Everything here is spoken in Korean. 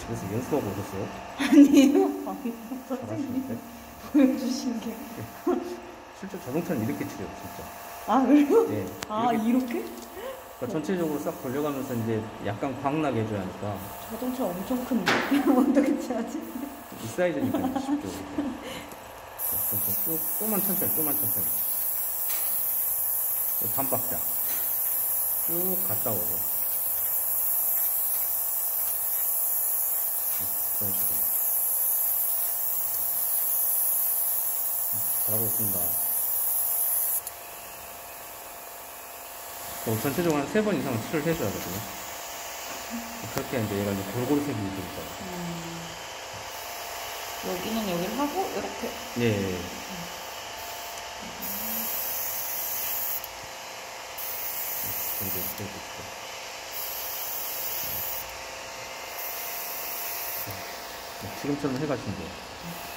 집에서 연습하고 오셨어요? 아니에요. 아니, 선생님 잘하시는데? 보여주신 게. 실제 자동차는 이렇게 치래요, 진짜. 아, 그래요? 예. 아, 이렇게 이렇게? 그러니까 전체적으로 싹 돌려가면서 이제 약간 광나게 해줘야 하니까 자동차 엄청 큰데. 어떻게 쳐야지? 이 사이즈니까 이제 쉽죠. 이렇게. 쭉, 조금만 천천히, 조금만 천천히. 반 박자. 쭉 갔다 오고. 음, 그런 식으로. 음, 잘하고 있습니다. 또 전체적으로 한 세 번 이상 칠을 해줘야 하거든요. 그렇게 이제 얘가 이제 골고루 색이 되니까. 음, 여기는 여기를 하고, 이렇게. 예, 예. 예. 정도 이렇게 해주고. 네, 지금처럼 해가시면 돼요.